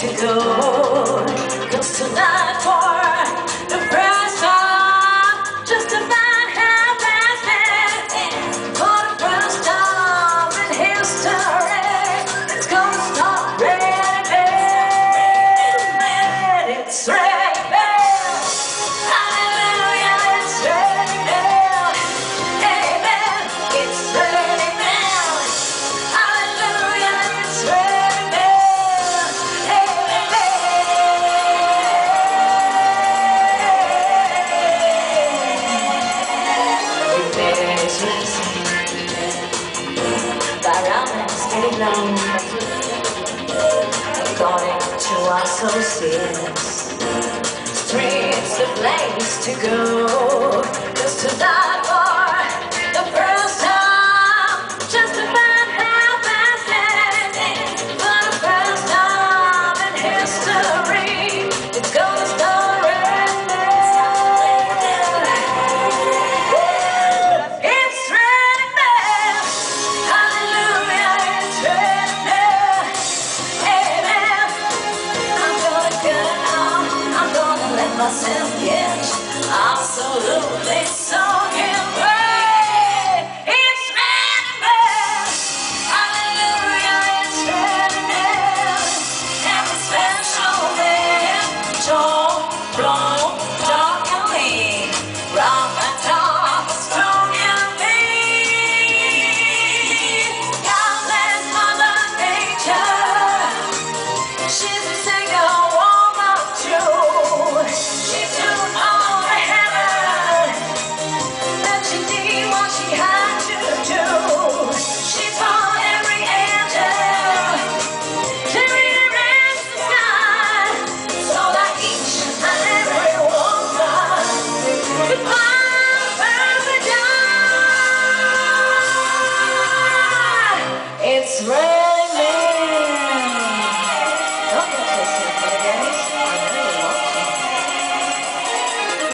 to go. According to our sources, Streets the place to go. Cause tonight myself absolutely soaking wet. It's madness, hallelujah, it's special Right.